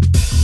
Bye.